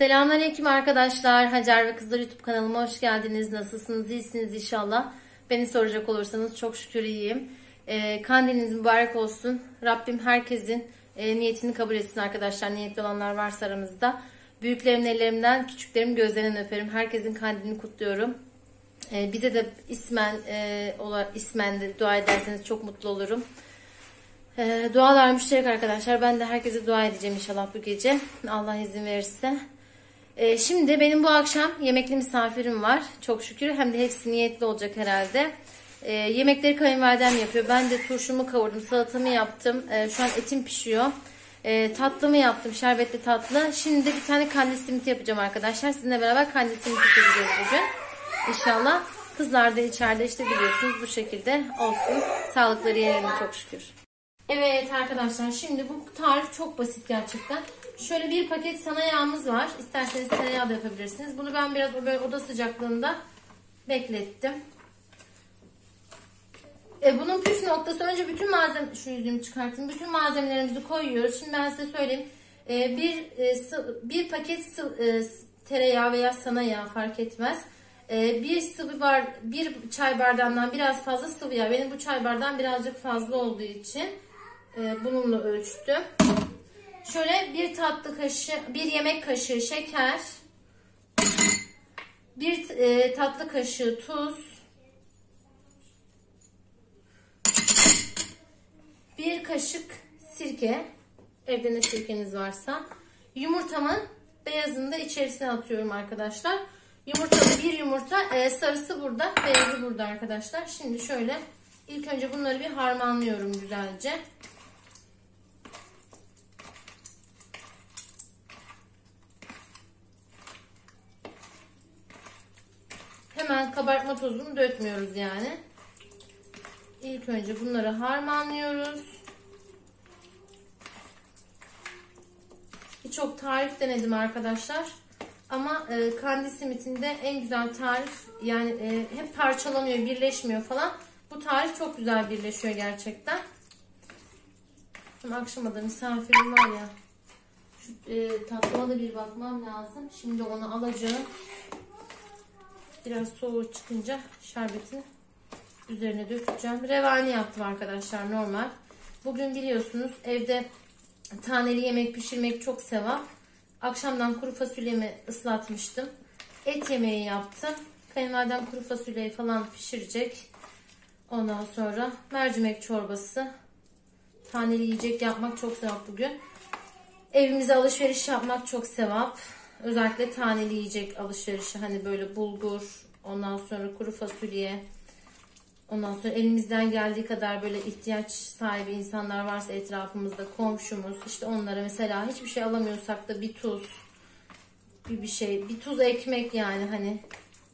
Selamünaleyküm arkadaşlar. Hacer ve Kızlar YouTube kanalıma hoş geldiniz. Nasılsınız? İyisiniz inşallah. Beni soracak olursanız çok şükür iyiyim. Ee, kandiliniz mübarek olsun. Rabbim herkesin e, niyetini kabul etsin arkadaşlar. Niyetli olanlar varsa aramızda. Büyüklerimin ellerinden, küçüklerimin gözlerinden öperim. Herkesin kandilini kutluyorum. Ee, bize de ismen, e, ola, ismen de dua ederseniz çok mutlu olurum. Ee, dualar müşterek arkadaşlar. Ben de herkese dua edeceğim inşallah bu gece. Allah izin verirse. Ee, şimdi benim bu akşam yemekli misafirim var. Çok şükür. Hem de hepsi niyetli olacak herhalde. Ee, yemekleri kayınvalidem yapıyor. Ben de turşumu kavurdum. Salatamı yaptım. Ee, şu an etim pişiyor. Ee, tatlımı yaptım. Şerbetli tatlı. Şimdi de bir tane kandil simiti yapacağım arkadaşlar. Sizinle beraber kandil simiti yapacağız bugün. İnşallah. Kızlar da içeride işte biliyorsunuz bu şekilde olsun. Sağlıkları yerinde çok şükür. Evet arkadaşlar şimdi bu tarif çok basit gerçekten. Şöyle bir paket sana yağımız var. İsterseniz tereyağı da yapabilirsiniz. Bunu ben biraz böyle oda sıcaklığında beklettim. E bunun püf noktası önce bütün malzeme şu yüzümü çıkartın. Bütün malzemelerimizi koyuyoruz. Şimdi ben size söyleyeyim. E, bir e, bir paket e, tereyağı veya sana yağ fark etmez. E, bir sıvı bar bir çay bardağından biraz fazla sıvı yağ. Benim bu çay bardağım birazcık fazla olduğu için e, bununla ölçtüm. Şöyle bir tatlı kaşığı, bir yemek kaşığı şeker, bir e, tatlı kaşığı tuz, bir kaşık sirke, evde ne sirkeniz varsa, yumurtamın beyazını da içerisine atıyorum arkadaşlar. Yumurtalı bir yumurta, e, sarısı burada, beyazı burada arkadaşlar. Şimdi şöyle ilk önce bunları bir harmanlıyorum güzelce. Hemen kabartma tozunu dökmüyoruz yani. İlk önce bunları harmanlıyoruz. Birçok tarif denedim arkadaşlar. Ama e, kandi simitinde en güzel tarif yani e, hep parçalanıyor, birleşmiyor falan. Bu tarif çok güzel birleşiyor gerçekten. Şimdi akşama da misafirim var ya. Şu e, tatlıma da bir bakmam lazım. Şimdi onu alacağım. Biraz soğuk çıkınca şerbetini üzerine dökeceğim. Revani yaptım arkadaşlar normal. Bugün biliyorsunuz evde taneli yemek pişirmek çok sevap. Akşamdan kuru fasulyemi ıslatmıştım. Et yemeği yaptım. Kayınvalidem kuru fasulyeyi falan pişirecek. Ondan sonra mercimek çorbası. Taneli yiyecek yapmak çok sevap bugün. Evimize alışveriş yapmak çok sevap. Özellikle taneli yiyecek alışverişi hani böyle bulgur, ondan sonra kuru fasulye, ondan sonra elimizden geldiği kadar böyle ihtiyaç sahibi insanlar varsa etrafımızda komşumuz işte onlara mesela hiçbir şey alamıyorsak da bir tuz, bir bir şey, bir tuz ekmek yani hani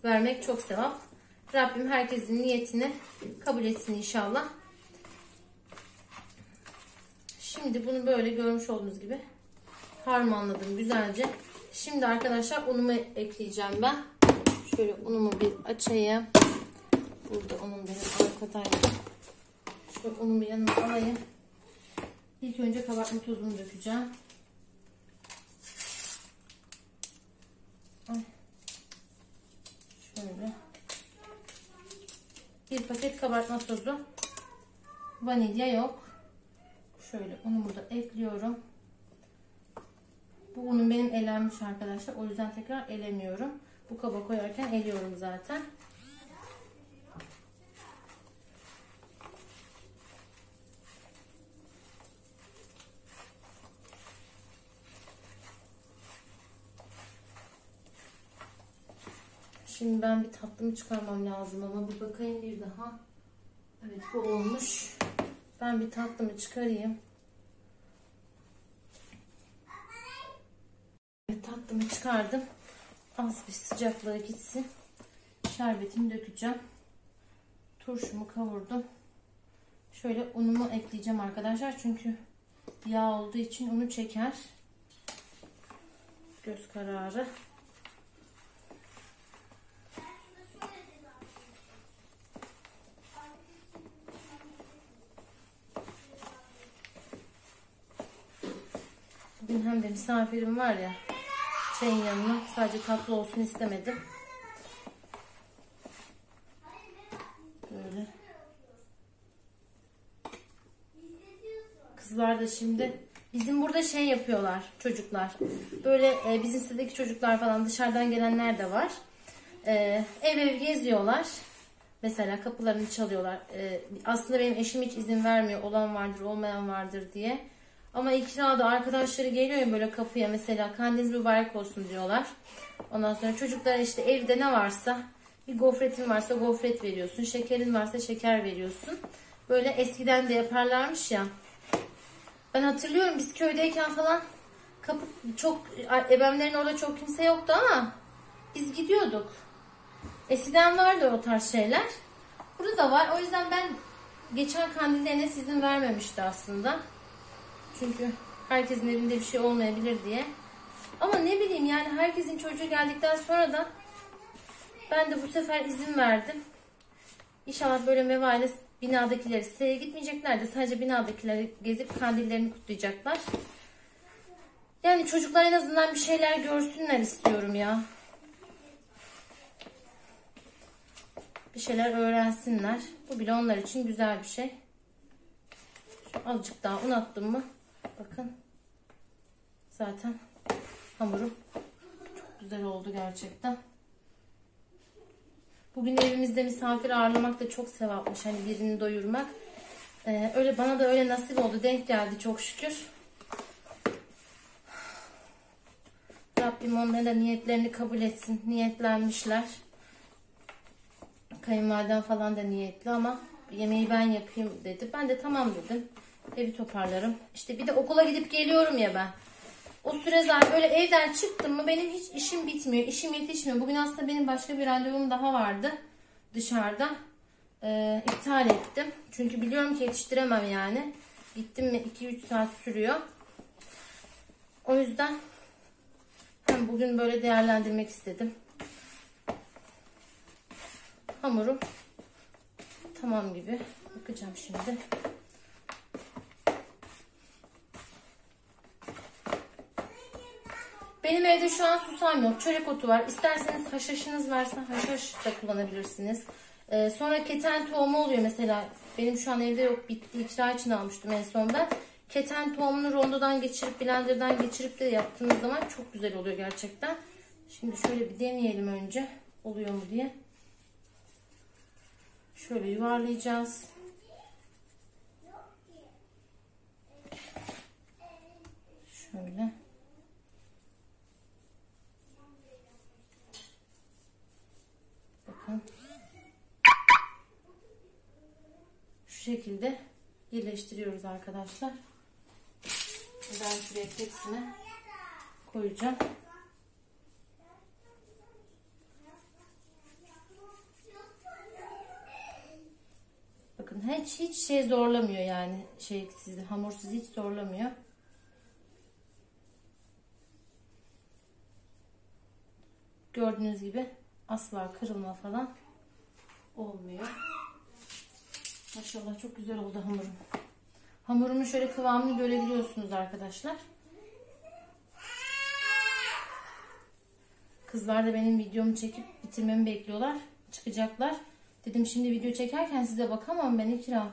vermek çok sevap. Rabbim herkesin niyetini kabul etsin inşallah. Şimdi bunu böyle görmüş olduğunuz gibi harmanladım güzelce. Şimdi arkadaşlar unumu ekleyeceğim ben. Şöyle unumu bir açayım. Burada unum benim arkadaydı. Şöyle unumu yanına alayım. İlk önce kabartma tozunu dökeceğim. Şöyle. Bir paket kabartma tozu. Vanilya yok. Şöyle unumu da ekliyorum. Bu unum benim elenmiş arkadaşlar. O yüzden tekrar elemiyorum. Bu kaba koyarken eliyorum zaten. Şimdi ben bir tatlımı çıkarmam lazım ama bir bakayım bir daha. Evet bu olmuş. Ben bir tatlımı çıkarayım. Tatlımı çıkardım. Az bir sıcaklığa gitsin. Şerbetimi dökeceğim. Turşumu kavurdum. Şöyle unumu ekleyeceğim arkadaşlar. Çünkü yağ olduğu için unu çeker. Göz kararı. Bugün hem de misafirim var ya çayın yanına. Sadece tatlı olsun istemedim. Böyle. Kızlar da şimdi bizim burada şey yapıyorlar çocuklar. Böyle e, bizim sitedeki çocuklar falan dışarıdan gelenler de var. E, ev ev geziyorlar. Mesela kapılarını çalıyorlar. E, aslında benim eşim hiç izin vermiyor. Olan vardır, olmayan vardır diye. Ama ikna arkadaşları geliyor ya böyle kapıya mesela kandiliniz mübarek olsun diyorlar. Ondan sonra çocuklara işte evde ne varsa bir gofretin varsa gofret veriyorsun. Şekerin varsa şeker veriyorsun. Böyle eskiden de yaparlarmış ya. Ben hatırlıyorum biz köydeyken falan kapı çok ebemlerin orada çok kimse yoktu ama biz gidiyorduk. Eskiden vardı o tarz şeyler. Burada da var. O yüzden ben geçen kandilde Enes izin vermemişti aslında. Çünkü herkesin evinde bir şey olmayabilir diye. Ama ne bileyim yani herkesin çocuğu geldikten sonra da ben de bu sefer izin verdim. İnşallah böyle Meva ile binadakileri siteye gitmeyecekler de sadece binadakileri gezip kandillerini kutlayacaklar. Yani çocuklar en azından bir şeyler görsünler istiyorum ya. Bir şeyler öğrensinler. Bu bile onlar için güzel bir şey. Şu azıcık daha un attım mı? Bakın. Zaten hamurum çok güzel oldu gerçekten. Bugün evimizde misafir ağırlamak da çok sevapmış. Hani birini doyurmak. Ee, öyle bana da öyle nasip oldu. Denk geldi çok şükür. Rabbim onlara da niyetlerini kabul etsin. Niyetlenmişler. Kayınvaliden falan da niyetli ama yemeği ben yapayım dedi. Ben de tamam dedim. Evi toparlarım. İşte bir de okula gidip geliyorum ya ben. O süre zarfı böyle evden çıktım mı benim hiç işim bitmiyor. İşim yetişmiyor. Bugün aslında benim başka bir randevum daha vardı dışarıda. Ee, iptal ettim. Çünkü biliyorum ki yetiştiremem yani. Gittim mi 2-3 saat sürüyor. O yüzden hem bugün böyle değerlendirmek istedim. Hamurum tamam gibi. Bakacağım şimdi. Benim evde şu an susam yok. Çörek otu var. İsterseniz haşhaşınız varsa haşhaş da kullanabilirsiniz. Ee, sonra keten tohumu oluyor mesela. Benim şu an evde yok. Bitti. İkra için almıştım en son ben. Keten tohumunu rondodan geçirip blenderdan geçirip de yaptığınız zaman çok güzel oluyor gerçekten. Şimdi şöyle bir deneyelim önce. Oluyor mu diye. Şöyle yuvarlayacağız. Şöyle. Bakın. Şu şekilde birleştiriyoruz arkadaşlar. Ben şuraya tepsine koyacağım. Bakın hiç hiç şey zorlamıyor yani şey sizi hamur sizi hiç zorlamıyor. Gördüğünüz gibi asla kırılma falan olmuyor. Maşallah çok güzel oldu hamurum. Hamurumun şöyle kıvamını görebiliyorsunuz arkadaşlar. Kızlar da benim videomu çekip bitirmemi bekliyorlar. Çıkacaklar. Dedim şimdi video çekerken size bakamam ben ikram.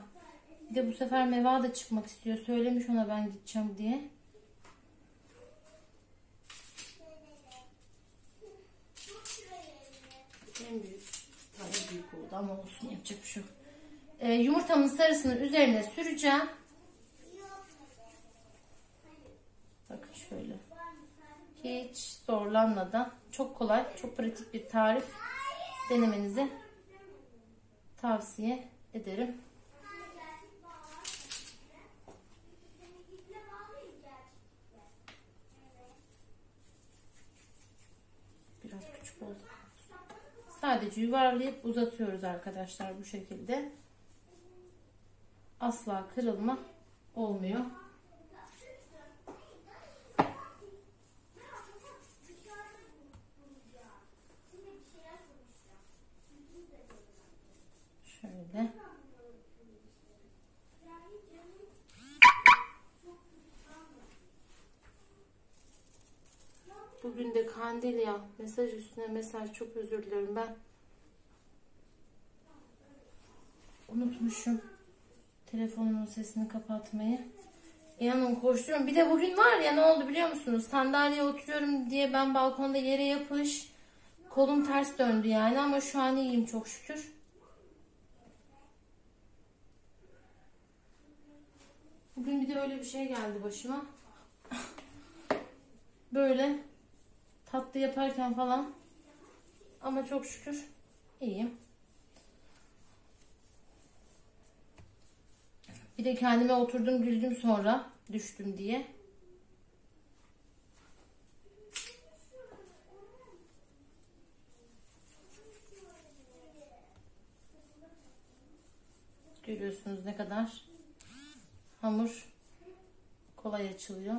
Bir de bu sefer Meva da çıkmak istiyor. Söylemiş ona ben gideceğim diye. En büyük tane büyük oldu ama olsun yapacak bir şey yok. Ee, yumurtamın sarısını üzerine süreceğim. Bakın şöyle. Hiç zorlanmadan çok kolay, çok pratik bir tarif denemenizi tavsiye ederim. Biraz küçük oldu. Sadece yuvarlayıp uzatıyoruz arkadaşlar bu şekilde. Asla kırılma olmuyor. Şöyle. Bugün de kandil ya. Mesaj üstüne mesaj. Çok özür dilerim ben. Unutmuşum. Telefonumun sesini kapatmayı. İnanın koşturuyorum. Bir de bugün var ya ne oldu biliyor musunuz? Sandalyeye oturuyorum diye ben balkonda yere yapış. Kolum ters döndü yani ama şu an iyiyim çok şükür. Bugün bir de öyle bir şey geldi başıma. Böyle tatlı yaparken falan. Ama çok şükür iyiyim. Bir de kendime oturdum güldüm sonra düştüm diye. Görüyorsunuz ne kadar hamur kolay açılıyor.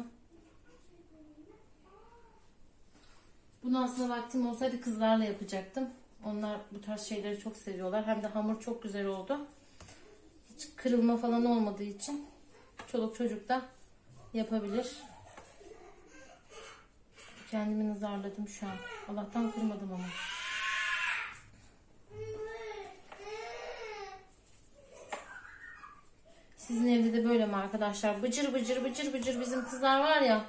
Bunu aslında vaktim olsaydı kızlarla yapacaktım. Onlar bu tarz şeyleri çok seviyorlar. Hem de hamur çok güzel oldu. Kırılma falan olmadığı için çoluk çocuk da yapabilir. Kendimi nazarladım şu an. Allah'tan kırmadım ama. Sizin evde de böyle mi arkadaşlar? Bıcır bıcır bıcır bıcır bizim kızlar var ya.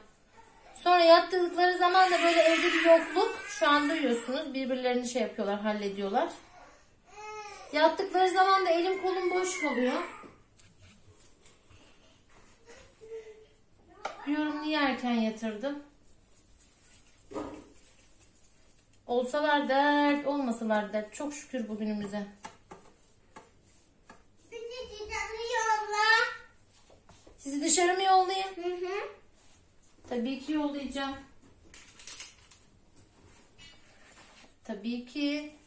Sonra yattıkları zaman da böyle evde bir yokluk. Şu an duyuyorsunuz. Birbirlerini şey yapıyorlar, hallediyorlar. Yattıkları zaman da elim kolum boş kalıyor. Diyorum niye erken yatırdım? Olsalar dert, olmasalar dert. Çok şükür bugünümüze. Sizi dışarı mı yollayayım? Hı hı. Tabii ki yollayacağım. Tabii ki.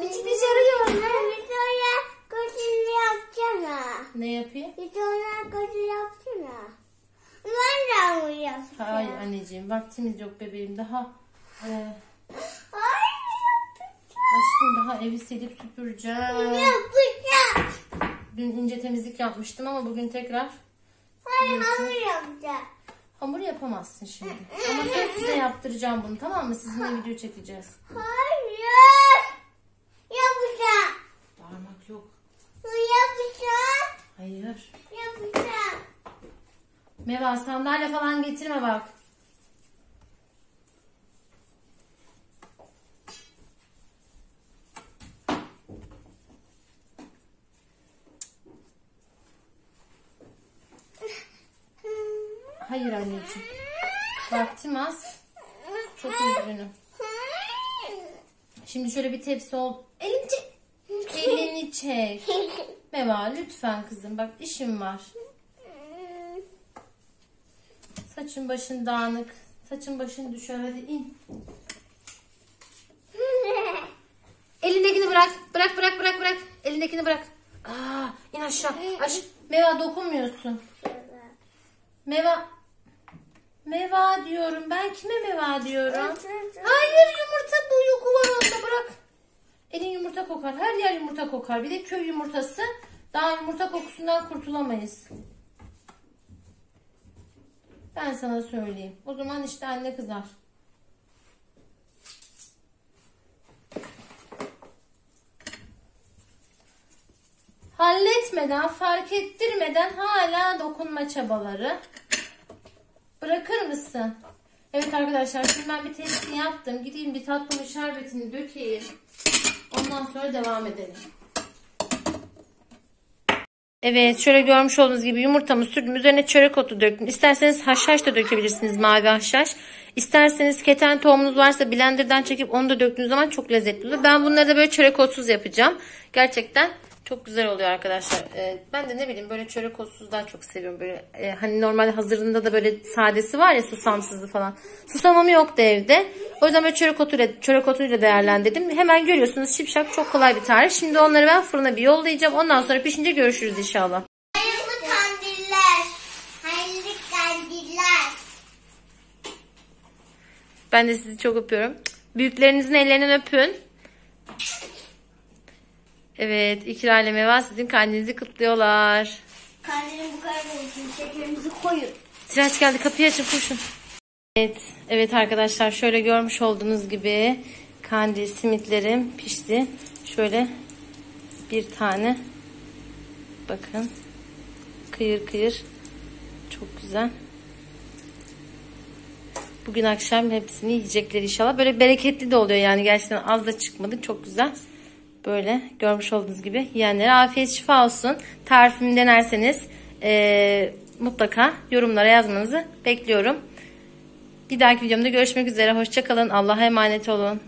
Dışarı yolla. Bir sonra koşulu yapsana. Ne yapayım? Bir sonra koşulu yapsana. Ben de onu yapacağım. Hayır anneciğim vaktimiz yok bebeğim daha. e, Hayır aşkım daha evi silip süpüreceğim. yapacağım. Dün ince temizlik yapmıştım ama bugün tekrar Hayır hamur yapacağım. hamur yapamazsın şimdi. Ama söz size yaptıracağım bunu tamam mı? Sizinle video çekeceğiz. Hayır. Yapacağım. Bağırmak yok. Yapacağım. Hayır. Yapacağım. Meva sandalye falan getirme bak. Hayır anneciğim. Vaktim az. Çok üzgünüm. Şimdi şöyle bir tepsi ol. Çek. Meva lütfen kızım bak işim var. Saçın başın dağınık. Saçın başın düşer hadi in. Elindekini bırak. Bırak bırak bırak bırak. Elindekini bırak. Aa, in aşağı. Aş Meva dokunmuyorsun. Meva. Meva diyorum. Ben kime meva diyorum? Hayır yumurta bu yuku var onda bırak. Elin yumurta kokar. Her yer yumurta kokar. Bir de köy yumurtası. Daha yumurta kokusundan kurtulamayız. Ben sana söyleyeyim. O zaman işte anne kızar. Halletmeden, fark ettirmeden hala dokunma çabaları. Bırakır mısın? Evet arkadaşlar şimdi ben bir testini yaptım. Gideyim bir tatlımın şerbetini dökeyim. Ondan sonra devam edelim. Evet şöyle görmüş olduğunuz gibi yumurtamı sürdüm. Üzerine çörek otu döktüm. İsterseniz haşhaş da dökebilirsiniz mavi haşhaş. İsterseniz keten tohumunuz varsa blenderdan çekip onu da döktüğünüz zaman çok lezzetli oluyor. Ben bunları da böyle çörek otsuz yapacağım. Gerçekten çok güzel oluyor arkadaşlar. Ee, ben de ne bileyim böyle çörek otsuz daha çok seviyorum. Böyle e, hani normalde hazırında da böyle sadesi var ya susamsızı falan. Susamım yoktu evde. O yüzden böyle çörek otuyla, çörek otuyla değerlendirdim. Hemen görüyorsunuz şipşak çok kolay bir tarif. Şimdi onları ben fırına bir yollayacağım. Ondan sonra pişince görüşürüz inşallah. Hayırlı kandiller. Hayırlı kandiller. Ben de sizi çok öpüyorum. Büyüklerinizin ellerinden öpün. Evet, İkra ile Meva sizin kendinizi kutluyorlar. Kandilin bu kadar olsun. Şekerimizi koyun. Sıraç geldi kapıyı açın koşun. Evet, evet arkadaşlar şöyle görmüş olduğunuz gibi kandil simitlerim pişti. Şöyle bir tane bakın kıyır kıyır çok güzel. Bugün akşam hepsini yiyecekler inşallah. Böyle bereketli de oluyor yani gerçekten az da çıkmadı. Çok güzel. Böyle görmüş olduğunuz gibi yiyenlere afiyet şifa olsun. Tarifimi denerseniz eee, mutlaka yorumlara yazmanızı bekliyorum. Bir dahaki videomda görüşmek üzere. Hoşçakalın. Allah'a emanet olun.